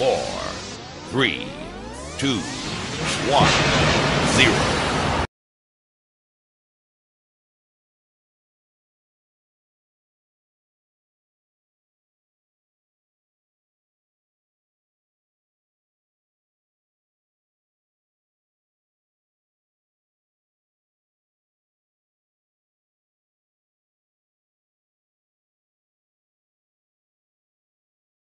four, three, two, one, zero.